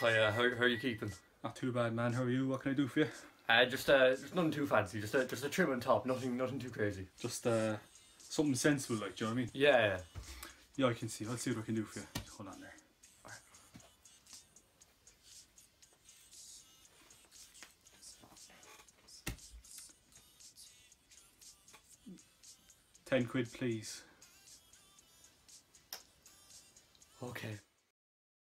Hi, how, how are you keeping? Not too bad, man. How are you? What can I do for you? Uh, just uh, nothing too fancy. Just a just a trim on top. Nothing nothing too crazy. Just uh, something sensible, like, do you know what I mean? Yeah. Yeah, I can see. I'll see what I can do for you. Hold on there. Ten quid, please. Okay.